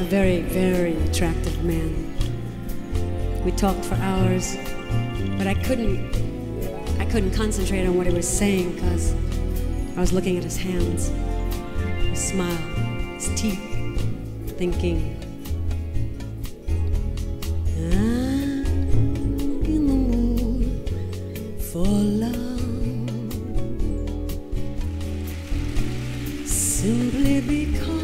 a very, very attractive man. We talked for hours, but I couldn't I couldn't concentrate on what he was saying because I was looking at his hands, his smile, his teeth, thinking. I'm in the mood for love. Simply because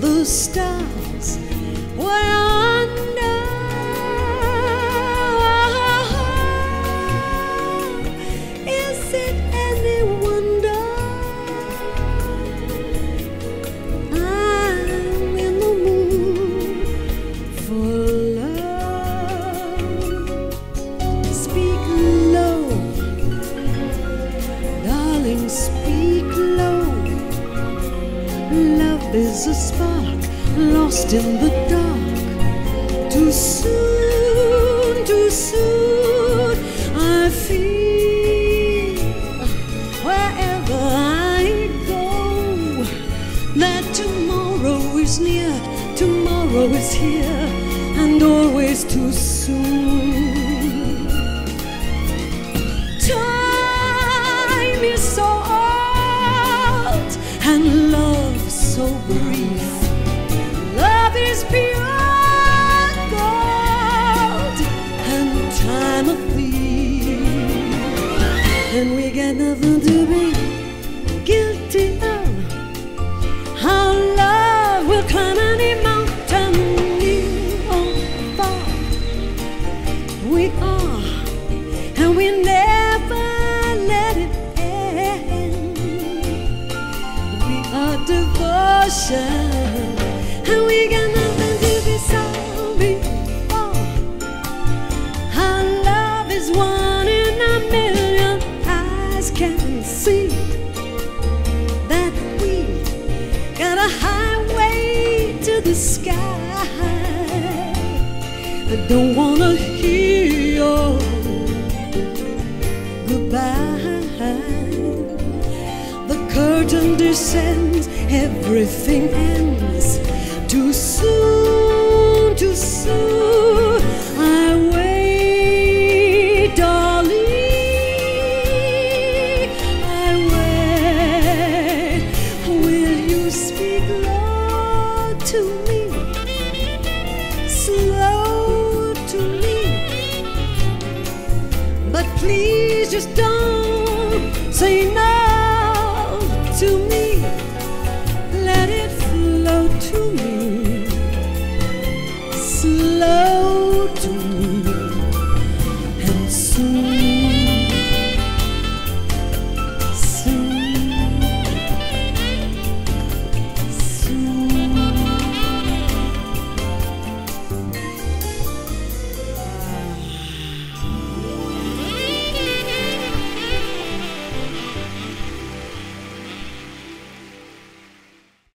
the stars. What Is a spark lost in the dark. Too soon, too soon, I feel wherever I go that tomorrow is near, tomorrow is here, and always too soon. So devotion, and we got nothing to be sorry for. Oh, our love is one in a million eyes can see that we got a highway to the sky. I don't wanna hear your goodbye. The curtain descends, everything ends. Too soon, too soon. I wait, darling. I wait. Will you speak low to me? Slow to me. But please just don't say no to me. Let